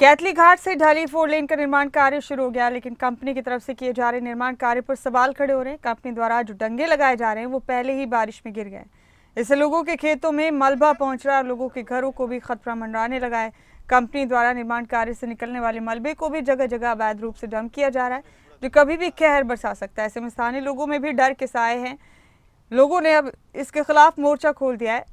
कैथली घाट से ढली four lane का निर्माण कार्य शुरू हो गया, लेकिन कंपनी की तरफ़ से किए जा रहे निर्माण कार्य पर सवाल खड़े हो रहे हैं। कंपनी द्वारा जो डंगे लगाए जा रहे हैं, वो पहले ही बारिश में गिर गए इससे लोगों के खेतों में मलबा पहुँच रहा लोगों के घरों को भी खतरा मंडराने लगा है। कंपनी द्वारा निर्माण कार्य से निकलने वाले मलबे को भी जगह जगह अवैध रूप से डम किया जा रहा है, जो कभी भी कहर बरसा सकता है। ऐसे में स्थानीय लोगों में भी डर के साए हैं। लोगों ने अब इसके खिलाफ मोर्चा खोल दिया है।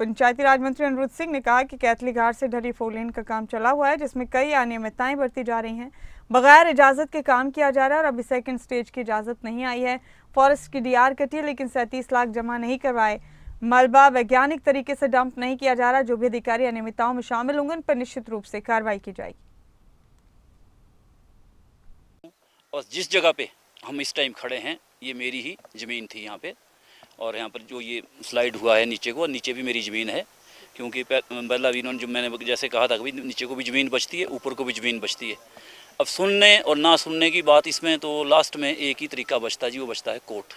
पंचायती राज मंत्री अनिरुद्ध सिंह ने कहा कि कैथली घाट से ढली फोर लेन का काम चला हुआ है, जिसमें कई अनियमितताएँ बरती जा रही हैं। बगैर इजाज़त के काम किया जा रहा है और अभी सेकंड स्टेज की इजाज़त नहीं आई है। फॉरेस्ट की डीआर कटी, लेकिन सैंतीस लाख जमा नहीं करवाए। मलबा वैज्ञानिक तरीके से डंप नहीं किया जा रहा, जो भी अधिकारी अनियमितताओं में शामिल होंगे, उन पर निश्चित रूप से कार्रवाई की जाएगी। और जिस जगह पे हम इस टाइम खड़े हैं, ये मेरी ही ज़मीन थी यहाँ पे। और यहाँ पर जो ये स्लाइड हुआ है नीचे को नीचे भी मेरी ज़मीन है, क्योंकि पहला भी इन्होंने जो मैंने जैसे कहा था कि नीचे को भी ज़मीन बचती है, ऊपर को भी ज़मीन बचती है। अब सुनने और ना सुनने की बात इसमें तो लास्ट में एक ही तरीका बचता जी, वो बचता है कोर्ट।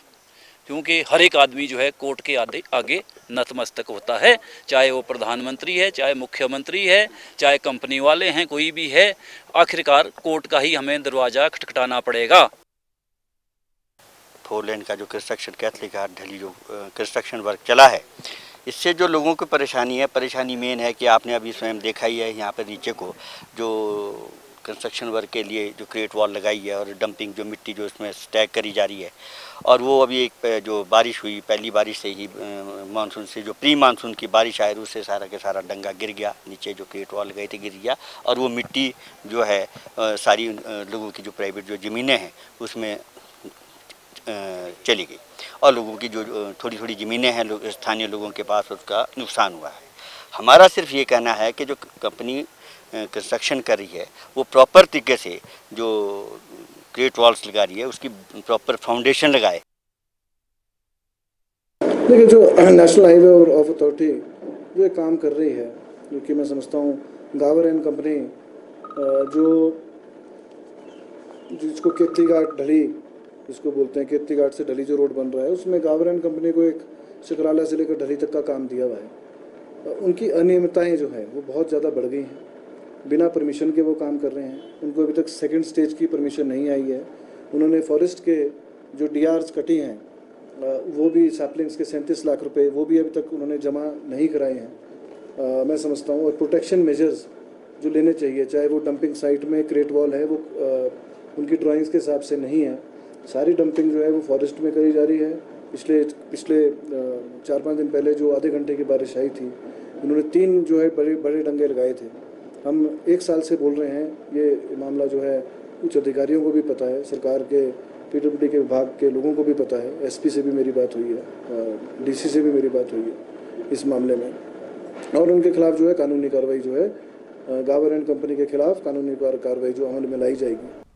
क्योंकि हर एक आदमी जो है कोर्ट के आगे आगे नतमस्तक होता है, चाहे वो प्रधानमंत्री है, चाहे मुख्यमंत्री है, चाहे कंपनी वाले हैं, कोई भी है, आखिरकार कोर्ट का ही हमें दरवाज़ा खटखटाना पड़ेगा। फोर लेन का जो कंस्ट्रक्शन कैथलिक घाट ढली जो कंस्ट्रक्शन वर्क चला है, इससे जो लोगों को परेशानी है, परेशानी मेन है कि आपने अभी स्वयं देखा ही है यहाँ पर नीचे को, जो कंस्ट्रक्शन वर्क के लिए जो क्रेट वॉल लगाई है और डंपिंग जो मिट्टी जो इसमें स्टैक करी जा रही है, और वो अभी एक जो बारिश हुई, पहली बारिश से ही मानसून से जो प्री मानसून की बारिश आई, उससे सारा के सारा डंगा गिर गया, नीचे जो क्रेट वॉल गए थे गिर गया, और वो मिट्टी जो है सारी लोगों की जो प्राइवेट जो ज़मीनें हैं, उसमें चली गई। और लोगों की जो थोड़ी थोड़ी ज़मीनें हैं स्थानीय लोगों के पास उसका नुकसान हुआ है। हमारा सिर्फ़ ये कहना है कि जो कंपनी कंस्ट्रक्शन कर रही है, वो प्रॉपर तरीके से जो क्रेट वॉल्स लगा रही है, उसकी प्रॉपर फाउंडेशन लगाए। देखिए, जो नेशनल हाईवे और ऑफ़ अथॉरिटी जो काम कर रही है, जो कि मैं समझता हूँ गावर एंड कंपनी जो जिसको केती घाट ढली जिसको बोलते हैं केती घाट से ढली जो रोड बन रहा है उसमें गावर एंड कंपनी को एक शकराला से लेकर ढली तक का काम दिया हुआ है। उनकी अनियमितताएँ जो है वो बहुत ज़्यादा बढ़ गई हैं। बिना परमिशन के वो काम कर रहे हैं। उनको अभी तक सेकंड स्टेज की परमिशन नहीं आई है। उन्होंने फॉरेस्ट के जो डी कटी हैं वो भी सैपलिंग्स के सैंतीस लाख रुपए वो भी अभी तक उन्होंने जमा नहीं कराए हैं। मैं समझता हूँ और प्रोटेक्शन मेजर्स जो लेने चाहिए चाहे वो डंपिंग साइट में क्रेट वॉल है वो आ, उनकी ड्राइंग्स के हिसाब से नहीं है। सारी डंपिंग जो है वो फॉरेस्ट में करी जा रही है। पिछले पिछले चार पाँच दिन पहले जो आधे घंटे की बारिश आई थी, उन्होंने तीन जो है बड़े बड़े डंगे लगाए थे। हम एक साल से बोल रहे हैं, ये मामला जो है उच्च अधिकारियों को भी पता है, सरकार के पीडब्ल्यूडी के विभाग के लोगों को भी पता है एसपी से भी मेरी बात हुई है डीसी से भी मेरी बात हुई है इस मामले में। और उनके खिलाफ जो है कानूनी कार्रवाई जो है गावर एंड कंपनी के खिलाफ कानूनी कार्रवाई जो अमल में लाई जाएगी।